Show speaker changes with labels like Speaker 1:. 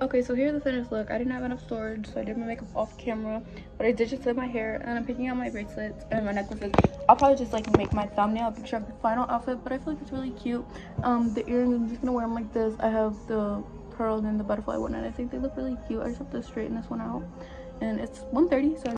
Speaker 1: Okay, so here's the finished look. I didn't have enough storage, so I did my makeup off camera. But I did just did my hair, and I'm picking out my bracelets and my necklaces. I'll probably just like make my thumbnail picture of the final outfit, but I feel like it's really cute. Um, the earrings, I'm just gonna wear them like this. I have the pearl and the butterfly one, and I think they look really cute. I just have to straighten this one out. And it's 1.30, so